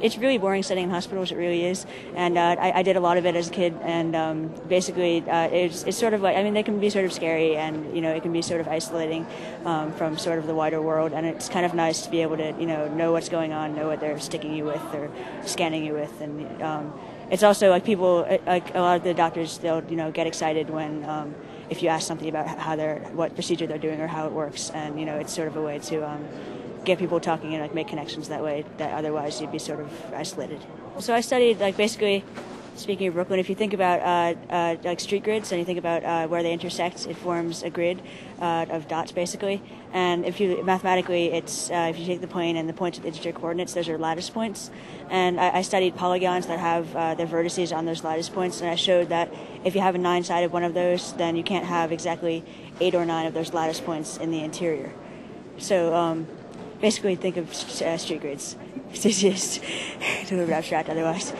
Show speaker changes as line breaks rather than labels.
It's really boring studying in hospitals. It really is, and uh, I, I, did a lot of it as a kid. And um, basically, uh, it's, it's sort of like I mean, they can be sort of scary, and you know, it can be sort of isolating um, from sort of the wider world. And it's kind of nice to be able to you know know what's going on, know what they're sticking you with or scanning you with, and um, it's also like people like a lot of the doctors they'll you know get excited when um, if you ask something about how they're what procedure they're doing or how it works, and you know, it's sort of a way to um, get people talking and like make connections that way that otherwise you'd be sort of isolated. So I studied like basically speaking of Brooklyn, if you think about uh, uh, like street grids and you think about uh, where they intersect, it forms a grid uh, of dots basically. And if you mathematically, it's uh, if you take the plane and the points with integer coordinates, those are lattice points. And I, I studied polygons that have uh, their vertices on those lattice points, and I showed that if you have a nine-sided one of those, then you can't have exactly eight or nine of those lattice points in the interior. So um, basically think of uh, street grids. It's just a little abstract otherwise.